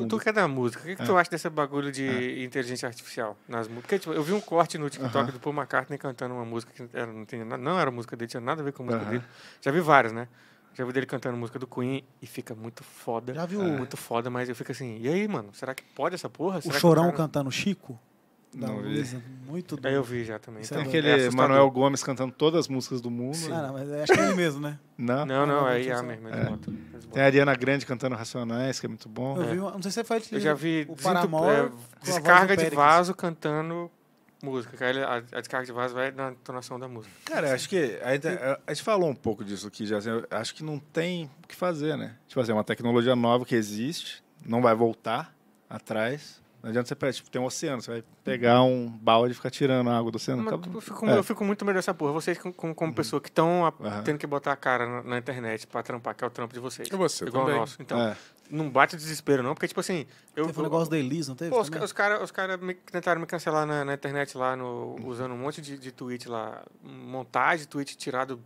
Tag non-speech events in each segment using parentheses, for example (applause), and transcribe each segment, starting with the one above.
tu, tu que é da música, o que, que É. tu acha desse bagulho de inteligência artificial nas músicas? Porque, tipo, eu vi um corte no TikTok Aham. do Paul McCartney cantando uma música que era, não, tinha, não era música dele, tinha nada a ver com a música Aham. dele. Já vi várias, né? Já vi dele cantando música do Queen e fica muito foda. Já viu Muito foda, mas eu fico assim, e aí, mano, será que pode essa porra? o Será que Chorão cara- cantando Chico? Da Não vi. Muito Aí eu doido. vi já também. É Tem doido. aquele é. Manuel Gomes cantando todas as músicas do mundo. Ah, não, mas acho que é ele mesmo, né? Não. Não, não, Não, é só- mesmo, eles É. Tem a Ariana Grande cantando Racionais, que é muito bom. Eu vi, uma- não sei se você foi Eu já vi o Paramore é, a do descarga de vaso cantando música. que A, a descarga de vaso vai na entonação da música. Cara, acho que a gente, a gente falou um pouco disso aqui já. assim, acho que não tem o que fazer, né? Tipo assim, é uma tecnologia nova que existe, não vai voltar atrás. Não adianta você pegar, tipo, tem um oceano, você vai pegar um balde e ficar tirando a água do oceano. Mas eu, fico, É. eu fico muito medo dessa porra. Vocês, com- com- como pessoa que estão Aham. tendo que botar a cara na, na internet pra trampar, que é o trampo de vocês. E você igual também. o nosso. Então, É. não bate desespero, não, porque, tipo assim. Eu, Teve um eu- negócio da Elise, não teve? Pô, os, também? ca- os caras os cara me- tentaram me cancelar na, na internet lá, no, usando um monte de, de tweet lá, montagem, tweet tirado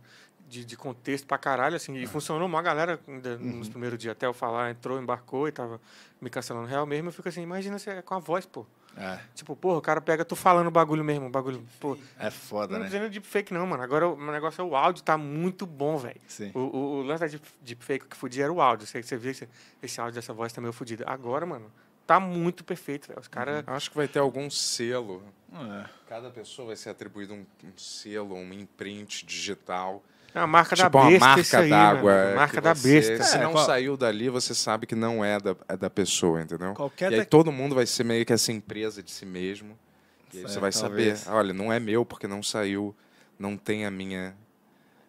de, de contexto pra caralho, assim, e funcionou uma galera ainda nos primeiros dias, até eu falar, entrou, embarcou e tava me cancelando real mesmo, eu fico assim, imagina você com a voz, pô. É, Tipo, porra, o cara pega tu falando o bagulho mesmo, o bagulho, pô. é foda, Não né? dizendo deepfake não, mano, agora o o negócio é o áudio, tá muito bom, velho. Sim. O, o, o lance da deep- deepfake que fudia era o áudio, você, você via que esse áudio dessa voz tá meio fudido. Agora, mano, tá muito perfeito, velho, os caras... Acho que vai ter algum selo. É. Cada pessoa vai ser atribuído um, um selo, um imprint digital. É a marca tipo da uma besta, marca isso aí, d'água. mano. é, Marca da você- besta. Se É, não qual- saiu dali, você sabe que não é da, é da pessoa, entendeu? Qualquer E aí tec- todo mundo vai ser meio que essa empresa de si mesmo. E aí É, você vai talvez. saber, olha, não é meu porque não saiu, não tem a minha.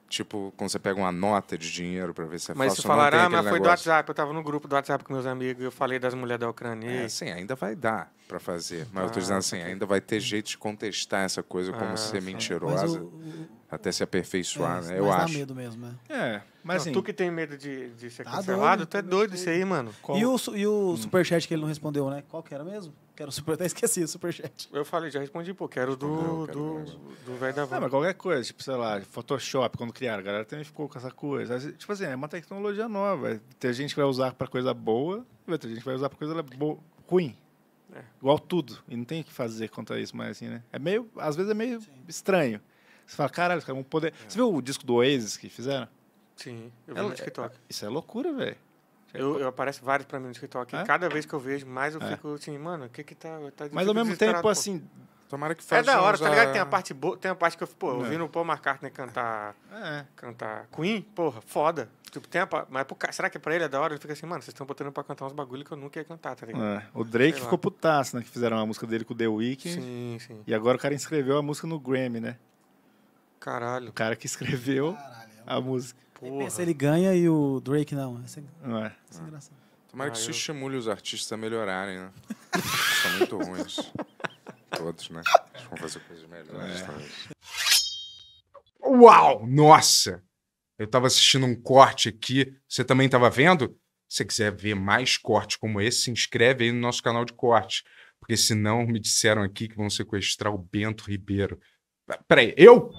Tipo, quando você pega uma nota de dinheiro pra ver se é Mas falso se ou não, falaram, tem ah, mas aquele foi do negócio. WhatsApp. Eu tava no grupo do WhatsApp com meus amigos e eu falei das mulheres da Ucrânia. É, sim, ainda vai dar pra fazer. Mas eu tô Ah, dizendo assim, ainda vai ter jeito de contestar essa coisa como Ah, ser. Mas mentirosa, o- até se aperfeiçoar, é, né? Eu mas dá acho. medo mesmo, né? É, mas Não, assim. tu que tem medo de, de ser Tá cancelado, doido, tu é tá doido isso aí, mano. qual- E o, e o Hum. superchat que ele não respondeu, né? Qual que era mesmo? Que era o super... Até esqueci o superchat. Eu falei, já respondi, pô, quero do Respondeu, quero do do- do velho da Não, van. mas qualquer coisa, tipo, sei lá, Photoshop, quando criaram, a galera também ficou com essa coisa. Tipo assim, é uma tecnologia nova. Ter gente que vai usar pra coisa boa e vai ter gente que vai usar pra coisa ruim. É. Igual tudo. E não tem o que fazer contra isso mais assim, né? É meio, às vezes é meio estranho. Você fala, caralho, os caras vão poder. Você viu o disco do Oasis que fizeram? Sim, eu vi Ela- no TikTok. Isso é loucura, velho. Eu, eu aparece vários pra mim no TikTok. É? E cada vez que eu vejo, mais eu É. fico assim, mano, o que que tá. tá Mas fico ao mesmo tempo, pô. assim. Tomara que É faça. da hora, tá ligado? Tem a parte boa, tem a parte que eu, pô, É. ouvindo o Paul McCartney cantar, É. cantar Queen, porra, foda. Tipo, tem a, mas ca- será que pra ele é da hora? Ele fica assim, mano, vocês estão botando pra cantar uns bagulho que eu nunca ia cantar, tá ligado? é. O Drake Sei lá. ficou putaço, né? Que fizeram a música dele com o The Weeknd. Sim, sim. E agora o cara inscreveu a música no Grammy, né? Caralho. O cara que escreveu Caralho. a música. Porra. Pensa, ele ganha e o Drake não. Isso é, Não é? isso é engraçado. Tomara que Ah, isso eu- estimule os artistas a melhorarem, né? (laughs) São muito ruins. Todos, né? Eles vão fazer coisas melhores, É. Uau! Nossa! Eu tava assistindo um corte aqui. Você também tava vendo? Se você quiser ver mais cortes como esse, se inscreve aí no nosso canal de corte. Porque senão me disseram aqui que vão sequestrar o Bento Ribeiro. Peraí, eu?